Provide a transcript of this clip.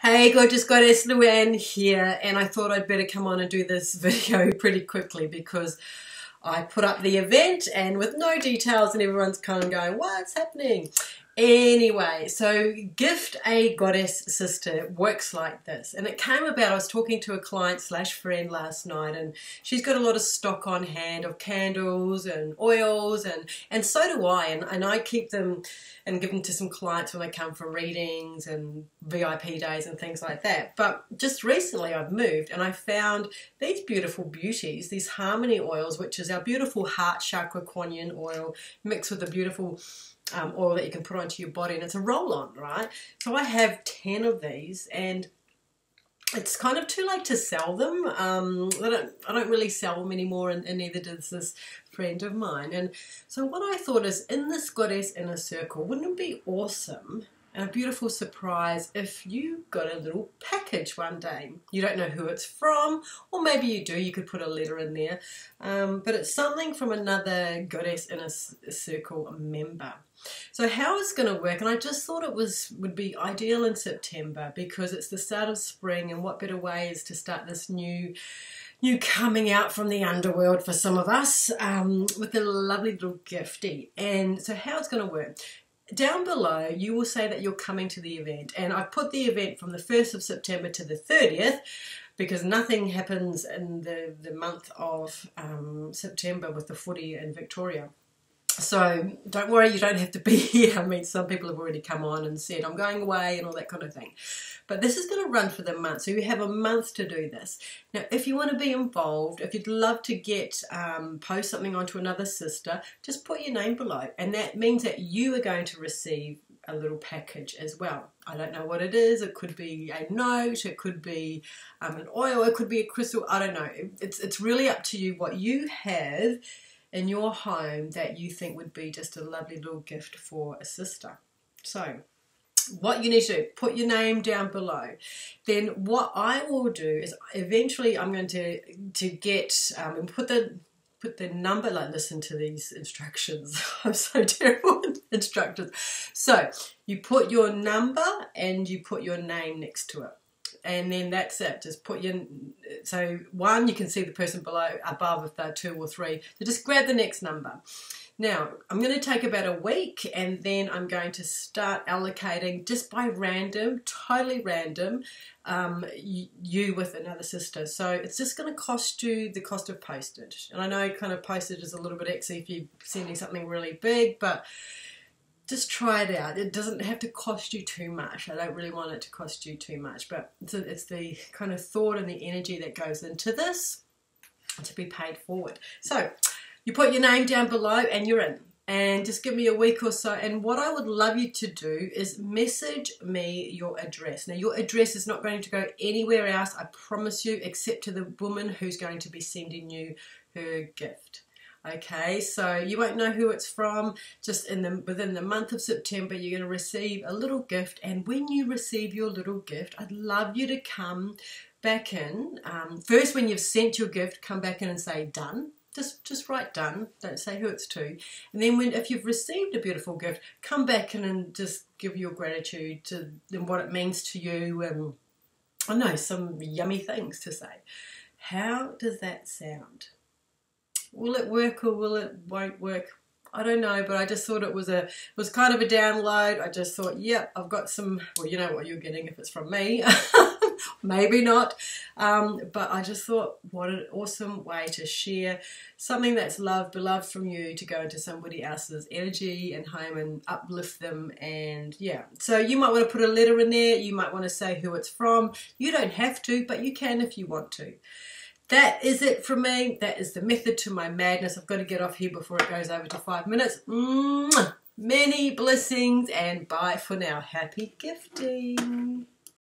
Hey gorgeous goddess Luanne here and I thought I'd better come on and do this video pretty quickly because I put up the event and with no details and everyone's kind of going what's happening Anyway, so gift a goddess sister works like this. And it came about, I was talking to a client slash friend last night and she's got a lot of stock on hand of candles and oils and, and so do I. And, and I keep them and give them to some clients when they come for readings and VIP days and things like that. But just recently I've moved and I found these beautiful beauties, these harmony oils, which is our beautiful heart chakra Kuan Yin oil mixed with the beautiful um, oil that you can put onto your body and it's a roll-on, right? So I have 10 of these and it's kind of too late to sell them. Um, I, don't, I don't really sell them anymore and, and neither does this friend of mine. And so what I thought is in this Goddess Inner Circle, wouldn't it be awesome and a beautiful surprise if you got a little package one day. You don't know who it's from, or maybe you do, you could put a letter in there, um, but it's something from another Goddess Inner Circle member. So how it's going to work, and I just thought it was would be ideal in September because it's the start of spring, and what better way is to start this new new coming out from the underworld for some of us um, with a lovely little gifty. And so how it's going to work down below you will say that you're coming to the event and I've put the event from the 1st of September to the 30th because nothing happens in the, the month of um, September with the footy in Victoria. So don't worry, you don't have to be here. I mean, some people have already come on and said, I'm going away and all that kind of thing. But this is going to run for the month. So you have a month to do this. Now, if you want to be involved, if you'd love to get, um, post something onto another sister, just put your name below. And that means that you are going to receive a little package as well. I don't know what it is. It could be a note. It could be um, an oil. It could be a crystal. I don't know. It's, it's really up to you what you have in your home that you think would be just a lovely little gift for a sister. So, what you need to do, put your name down below. Then what I will do is eventually I'm going to to get um, and put the put the number like listen to these instructions i'm so terrible at instructions so you put your number and you put your name next to it and then that's it. Just put your so one you can see the person below above if they're two or three. So just grab the next number. Now I'm going to take about a week and then I'm going to start allocating just by random, totally random, um, you with another sister. So it's just going to cost you the cost of postage. And I know kind of postage is a little bit exy if you're sending something really big, but just try it out. It doesn't have to cost you too much. I don't really want it to cost you too much, but it's, it's the kind of thought and the energy that goes into this to be paid forward. So you put your name down below and you're in. And just give me a week or so. And what I would love you to do is message me your address. Now, your address is not going to go anywhere else, I promise you, except to the woman who's going to be sending you her gift. Okay, so you won't know who it's from. Just in the within the month of September, you're going to receive a little gift, and when you receive your little gift, I'd love you to come back in. Um, first, when you've sent your gift, come back in and say done. Just just write done. Don't say who it's to. And then when if you've received a beautiful gift, come back in and just give your gratitude to and what it means to you, and I know some yummy things to say. How does that sound? Will it work or will it won't work? I don't know, but I just thought it was a it was kind of a download. I just thought, yep, I've got some. Well, you know what you're getting if it's from me. Maybe not, um, but I just thought, what an awesome way to share something that's loved, beloved from you, to go into somebody else's energy and home and uplift them. And yeah, so you might want to put a letter in there. You might want to say who it's from. You don't have to, but you can if you want to that is it from me. That is the method to my madness. I've got to get off here before it goes over to five minutes. Mwah! Many blessings and bye for now. Happy gifting.